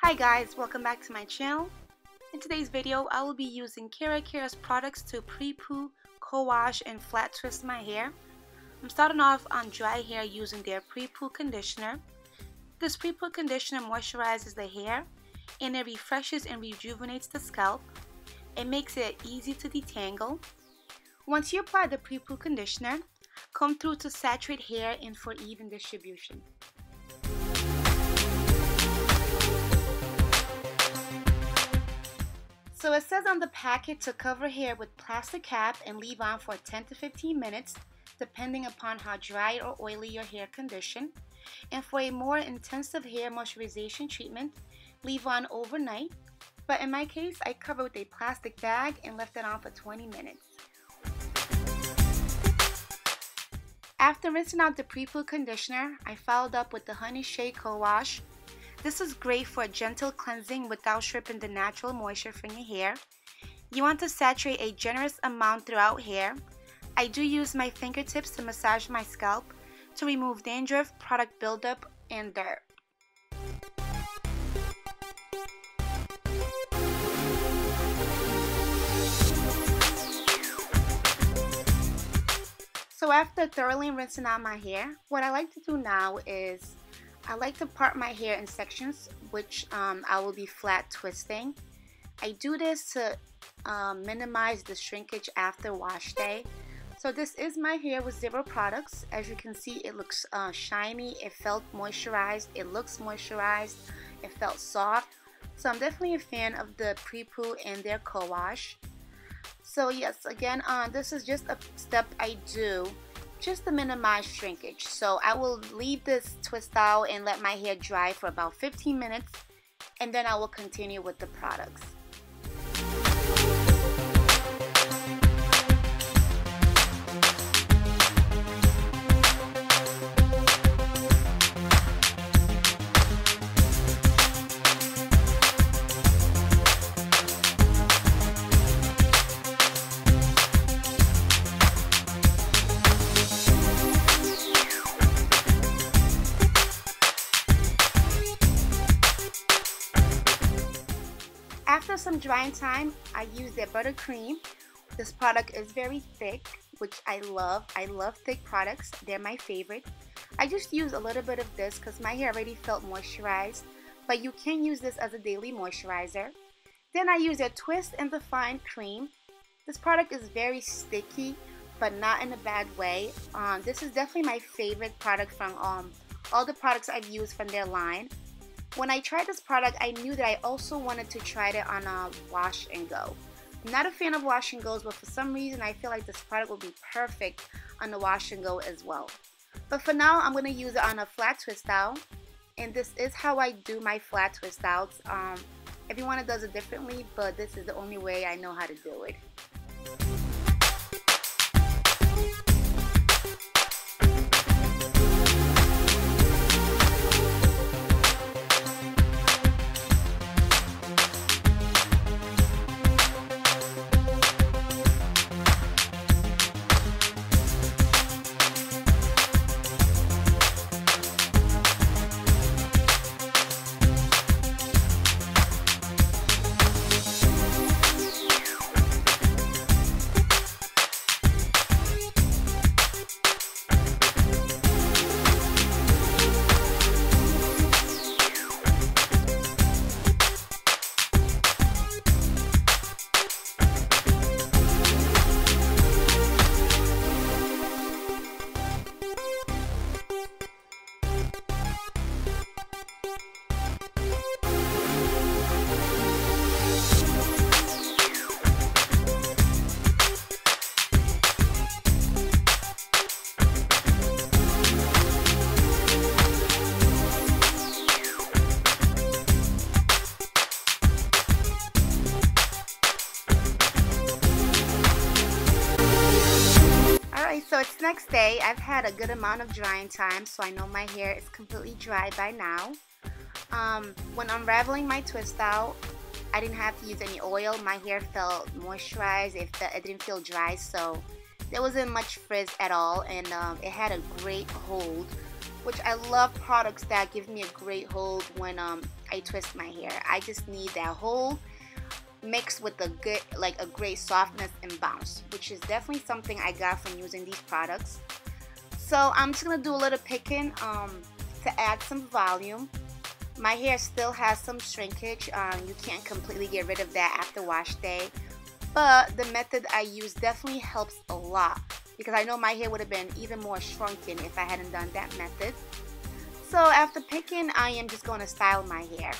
Hi guys, welcome back to my channel. In today's video, I will be using Keracare's products to pre-poo, co-wash, and flat twist my hair. I'm starting off on dry hair using their pre-poo conditioner. This pre-poo conditioner moisturizes the hair and it refreshes and rejuvenates the scalp. It makes it easy to detangle. Once you apply the pre-poo conditioner, comb through to saturate hair and for even distribution. So it says on the packet to cover hair with plastic cap and leave on for 10 to 15 minutes depending upon how dry or oily your hair condition. And for a more intensive hair moisturization treatment, leave on overnight. But in my case, I cover with a plastic bag and left it on for 20 minutes. After rinsing out the pre-poo conditioner, I followed up with the Honey Shea Co-Wash this is great for a gentle cleansing without stripping the natural moisture from your hair. You want to saturate a generous amount throughout hair. I do use my fingertips to massage my scalp to remove dandruff, product buildup, and dirt. So after thoroughly rinsing out my hair, what I like to do now is I like to part my hair in sections, which um, I will be flat twisting. I do this to um, minimize the shrinkage after wash day. So this is my hair with zero products. As you can see, it looks uh, shiny. It felt moisturized. It looks moisturized. It felt soft. So I'm definitely a fan of the pre-poo and their co-wash. So yes, again, uh, this is just a step I do just to minimize shrinkage. So I will leave this twist out and let my hair dry for about 15 minutes and then I will continue with the products. Some drying time, I use their buttercream. This product is very thick, which I love. I love thick products. They're my favorite. I just use a little bit of this because my hair already felt moisturized, but you can use this as a daily moisturizer. Then I use their Twist and Define Cream. This product is very sticky, but not in a bad way. Um, this is definitely my favorite product from um, all the products I've used from their line. When I tried this product, I knew that I also wanted to try it on a wash and go. I'm not a fan of wash and goes, but for some reason I feel like this product will be perfect on the wash and go as well. But for now, I'm going to use it on a flat twist out. And this is how I do my flat twist outs. Um, everyone does it differently, but this is the only way I know how to do it. So it's next day. I've had a good amount of drying time, so I know my hair is completely dry by now. Um, when unraveling my twist out, I didn't have to use any oil. My hair felt moisturized. It, it didn't feel dry, so there wasn't much frizz at all, and um, it had a great hold, which I love products that give me a great hold when um, I twist my hair. I just need that hold mixed with a good, like a great softness and bounce, which is definitely something I got from using these products. So I'm just gonna do a little picking um, to add some volume. My hair still has some shrinkage. Um, you can't completely get rid of that after wash day. But the method I use definitely helps a lot because I know my hair would have been even more shrunken if I hadn't done that method. So after picking, I am just going to style my hair.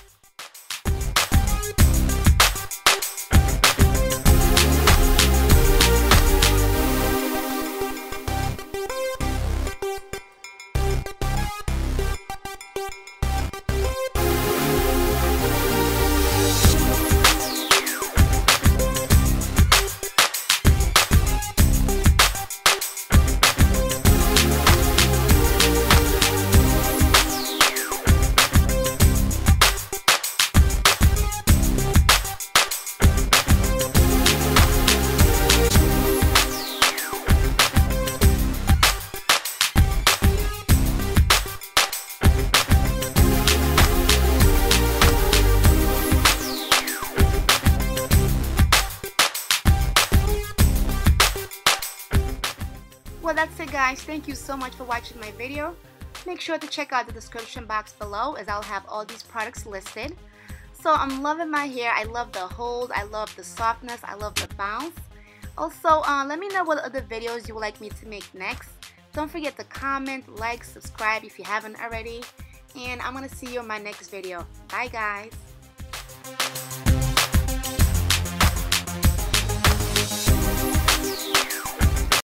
That's it guys. Thank you so much for watching my video. Make sure to check out the description box below as I'll have all these products listed. So I'm loving my hair. I love the hold. I love the softness. I love the bounce. Also, uh, let me know what other videos you would like me to make next. Don't forget to comment, like, subscribe if you haven't already. And I'm going to see you in my next video. Bye guys.